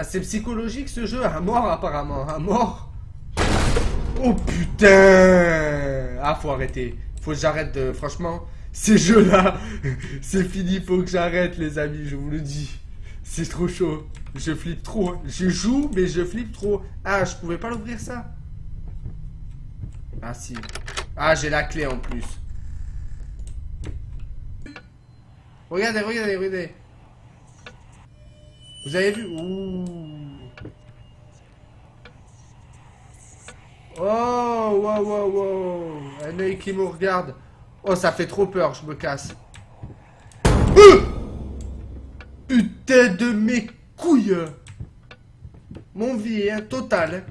Ah, c'est psychologique ce jeu À mort apparemment, à mort. Oh putain Ah, faut arrêter. Faut que j'arrête de... Franchement, ces jeux-là, c'est fini, faut que j'arrête les amis, je vous le dis. C'est trop chaud. Je flippe trop. Je joue, mais je flippe trop. Ah, je pouvais pas l'ouvrir ça? Ah si. Ah, j'ai la clé en plus. Regardez, regardez, regardez. Vous avez vu? Ouh. Oh, wow, wow, wow. Un œil qui me regarde. Oh, ça fait trop peur, je me casse. Euh Putain de mes couilles Mon vie, hein, total.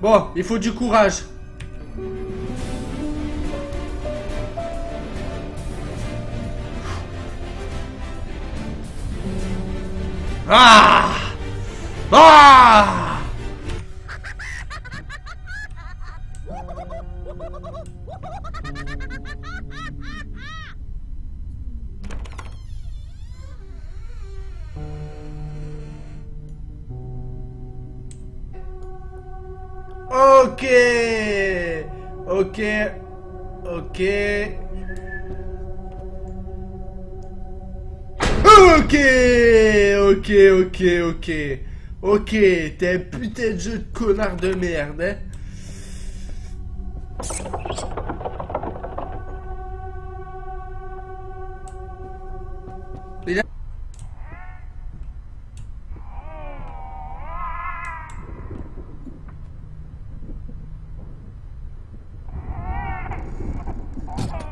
Bon, il faut du courage. Ah! Ah! Ok Ok Ok Ok Ok, ok, ok. Ok, t'es un putain de jeu de connard de merde, hein.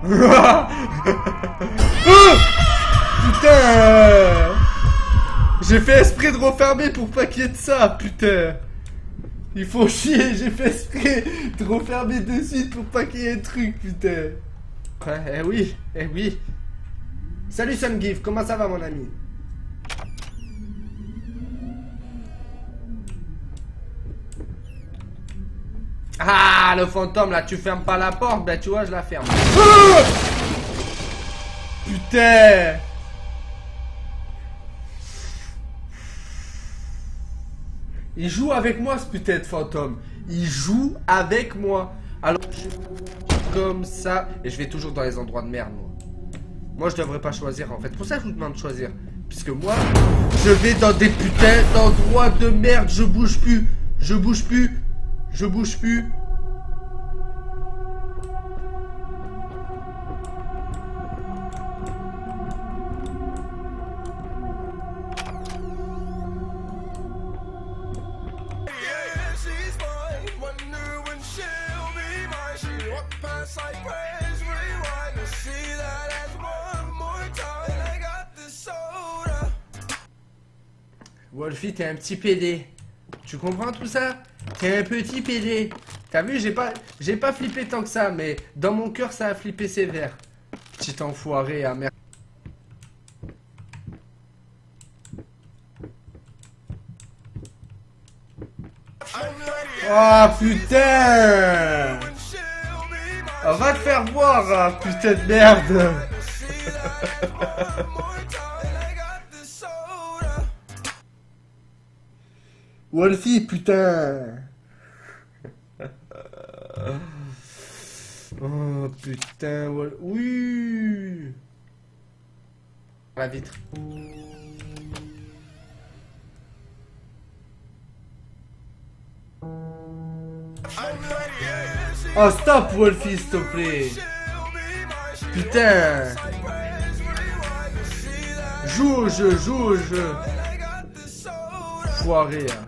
Putain J'ai fait esprit de refermer pour pas qu'il y ait de ça, putain. Il faut chier, j'ai fait esprit de refermer de suite pour pas qu'il y ait de truc, putain. Eh oui, eh oui. Salut Sungive, comment ça va mon ami? Ah, le fantôme, là, tu fermes pas la porte, ben tu vois, je la ferme. Putain Il joue avec moi, ce putain de fantôme. Il joue avec moi. Alors, comme ça. Et je vais toujours dans les endroits de merde, moi. Moi, je devrais pas choisir, en fait. Pour ça, je vous demande de choisir. Puisque moi, je vais dans des putains d'endroits de merde. Je bouge plus. Je bouge plus. Je bouge plus. Wolfie, t'es un petit PD. Tu comprends tout ça? T'es un petit PD. T'as vu, j'ai pas, j'ai pas flippé tant que ça, mais dans mon cœur, ça a flippé sévère. Petit enfoiré à merde. Oh putain va te faire voir, putain de merde Wolfie, putain. Oh putain, Wol oui. La vitre. Oh stop Wolfie s'il te plaît. Putain. Joue au jeu, joue au jeu. Foiré hein.